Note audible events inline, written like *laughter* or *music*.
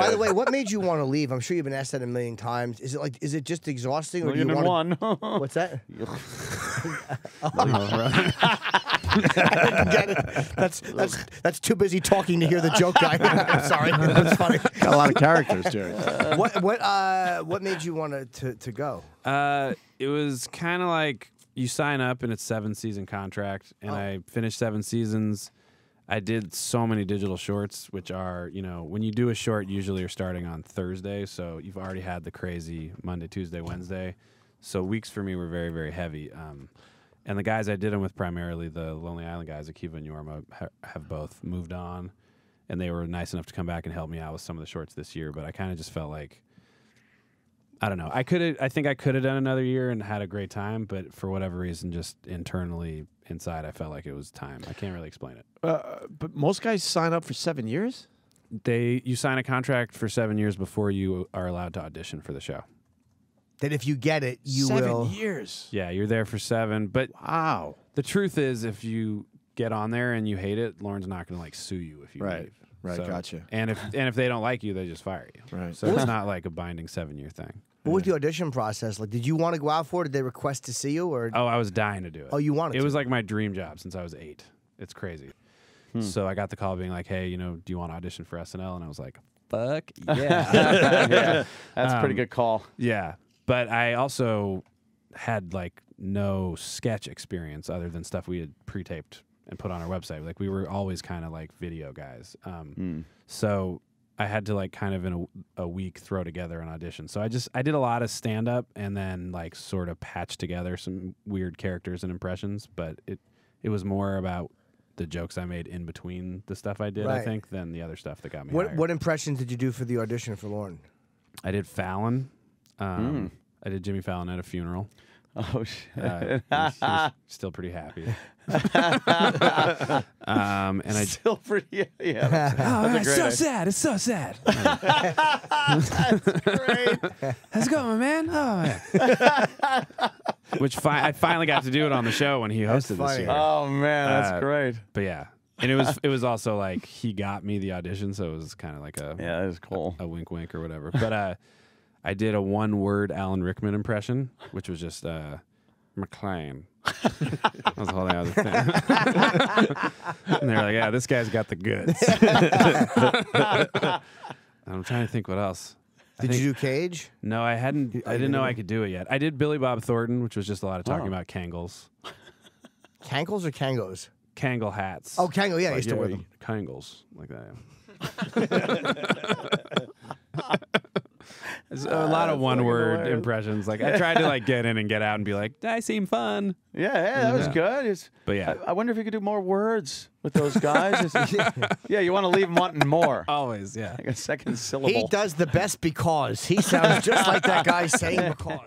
By the way, what made you want to leave? I'm sure you've been asked that a million times. Is it like, is it just exhausting, or do you Million want *laughs* *laughs* and one. What's that? That's that's that's too busy talking to hear the joke guy. *laughs* I'm sorry, that's funny. Got a lot of characters, Jerry. What what uh what made you want to to, to go? Uh, it was kind of like you sign up and it's seven season contract, and Oh. I finished seven seasons. I did so many digital shorts, which are you know when you do a short, usually you're starting on Thursday, so you've already had the crazy Monday, Tuesday, Wednesday. So weeks for me were very very heavy. Um, and the guys I did them with primarily the Lonely Island guys, Akiva and Jorma, ha- have both moved on, and they were nice enough to come back and help me out with some of the shorts this year. But I kind of just felt like I don't know. I could. I think I could have done another year and had a great time, but for whatever reason, just internally inside, I felt like it was time. I can't really explain it. Uh, but most guys sign up for seven years. They you sign a contract for seven years before you are allowed to audition for the show. That if you get it, you seven will. years. Yeah, you're there for seven. But Wow. the truth is, if you get on there and you hate it, Lorne's not going to like sue you if you Right. leave. Right, gotcha. And if and if they don't like you, they just fire you. Right. So it's *laughs* not like a binding seven year thing. What was the audition process like? Did you want to go out for it? Did they request to see you, or Oh, I was dying to do it. Oh, you wanted to. It to. was like my dream job since I was eight. It's crazy. Hmm. So I got the call being like, "Hey, you know, do you want to audition for SNL?" And I was like, "Fuck *laughs* yeah, yeah, that's a pretty Um, good call. yeah." But I also had like no sketch experience other than stuff we had pre-taped and put on our website. Like we were always kind of like video guys. Um, Hmm. So I had to like kind of in a, a week throw together an audition. So I just I did a lot of stand up and then like sort of patch together some weird characters and impressions, but it it was more about the jokes I made in between the stuff I did, I think, than the other stuff that got me what hired. what impressions did you do for the audition for Lorne? I did Fallon. Um, Hmm. I did Jimmy Fallon at a funeral. *laughs* Oh shit. Uh, he was- he was *laughs* still pretty happy. *laughs* um, and I Still pretty. Yeah. yeah. Oh, That's a great idea. sad. It's so sad. That's great. How's it going, man? Oh, yeah. Which fi- I finally got to do it on the show when he hosted this year. Oh man, that's Uh, great. But yeah, and it was it was also like he got me the audition, so it was kind of like a Yeah, it was cool. a wink wink or whatever. But uh, I did a one word Alan Rickman impression, which was just uh, McClane. that was the whole thing I and they're like, "Yeah, this guy's got the goods." *laughs* I'm trying to think what else. I Did think- you do Cage? No, I hadn't. I didn't know I could do it yet. I did Billy Bob Thornton, which was just a lot of talking Oh. about Kangles, Kangles or Kangos? Kangle hats. Oh, Kangle, yeah, I Like, used to wear them. Kangles like that. *laughs* There's a uh, lot of one word hilarious. impressions. Like I tried to like get in and get out and be like, I seem fun. Yeah, yeah, that was Yeah. good. It's, But yeah. I, I wonder if you could do more words with those guys. It's- *laughs* yeah, you want to leave them wanting more. Always, yeah. Like a second syllable. He does the best because he sounds just like that guy saying *laughs* because.